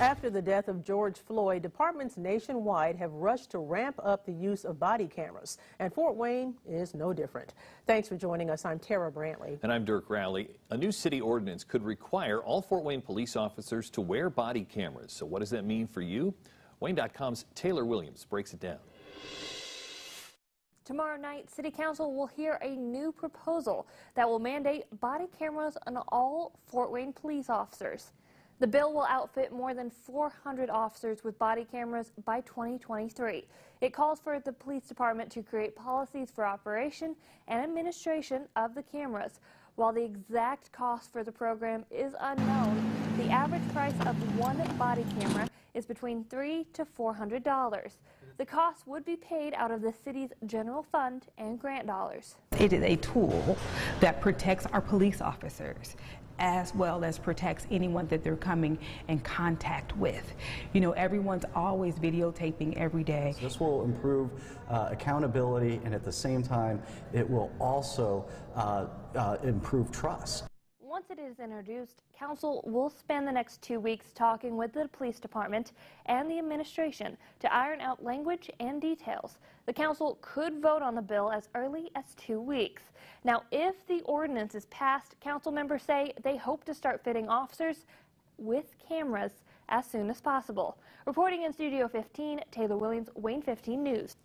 After the death of George Floyd, departments nationwide have rushed to ramp up the use of body cameras, and Fort Wayne is no different. Thanks for joining us. I'm Tara Brantley. And I'm Dirk Rowley. A new city ordinance could require all Fort Wayne police officers to wear body cameras. So what does that mean for you? WANE.com's Taylor Williams breaks it down. Tomorrow night, City Council will hear a new proposal that will mandate body cameras on all Fort Wayne police officers. The bill will outfit more than 400 officers with body cameras by 2023. It calls for the police department to create policies for operation and administration of the cameras. While the exact cost for the program is unknown, the average price of one body camera is between three to four hundred dollars. The cost would be paid out of the city's general fund and grant dollars. It is a tool that protects our police officers as well as protects anyone that they're coming in contact with. You know, everyone's always videotaping every day. This will improve uh, accountability and at the same time it will also uh, uh, improve trust. Once it is introduced, Council will spend the next two weeks talking with the police department and the administration to iron out language and details. The Council could vote on the bill as early as two weeks. Now, if the ordinance is passed, Council members say they hope to start fitting officers with cameras as soon as possible. Reporting in Studio 15, Taylor Williams, WANE 15 News.